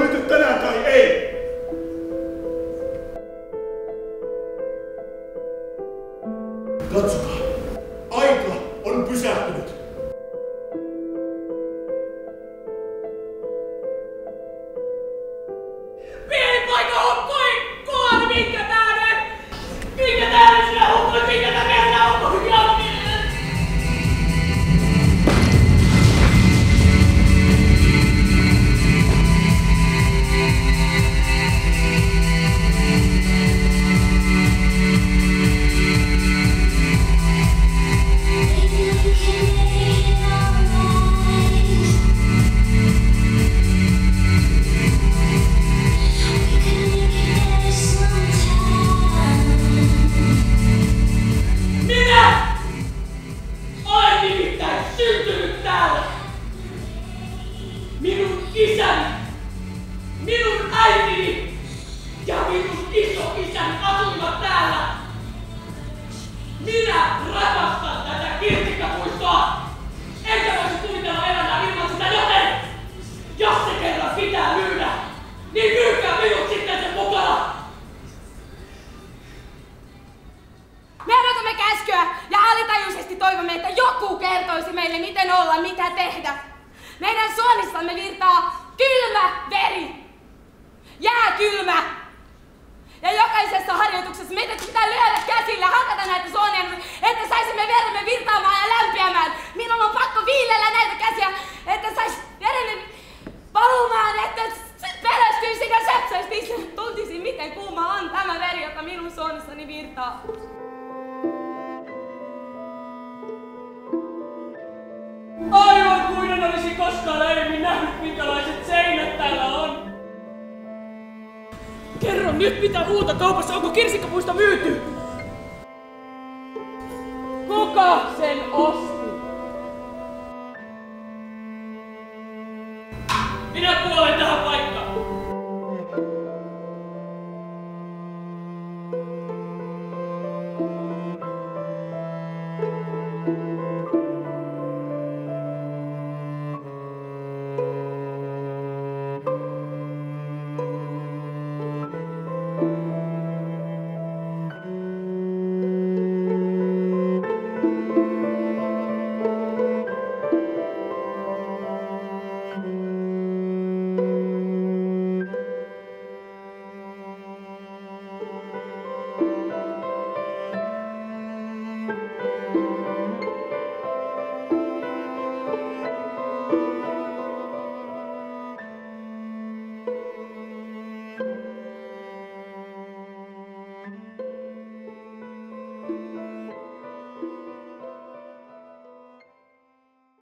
ryhty tänään tai ei. Katsokaa. Aika on pysähtynyt. Isäni, minun äitini ja minun isoisäni asuivat täällä. Minä rakastan tätä kirsikkapuistoa. Enkä voisi kuvitella elämää ilman sitä, joten jos se kerran pitää myydä, niin myykää minut sitten sen mukana. Me odotamme käskyä ja alitajuisesti toivomme, että joku kertoisi meille, miten olla, mitä tehdä. Meidän suonissamme virtaa kylmä veri. Jää kylmä. Ja jokaisessa harjoituksessa meitä pitää lyödä käsillä, hakata näitä suonia, että saisimme veremme virtaamaan ja lämpiämään. Minun on pakko viilellä näitä käsiä, että sais veremme valumaan, että pelästyisin ja sepsäistyisin. Tuntisin, miten kuuma on tämä veri, joka minun suonissani virtaa. Koskaan aiemmin nähnyt, minkälaiset seinät täällä on. Kerro nyt, mitä uutta kaupassa, onko kirsikkapuista myyty? Kuka sen osti? Minä kuolen tähän paikkaan.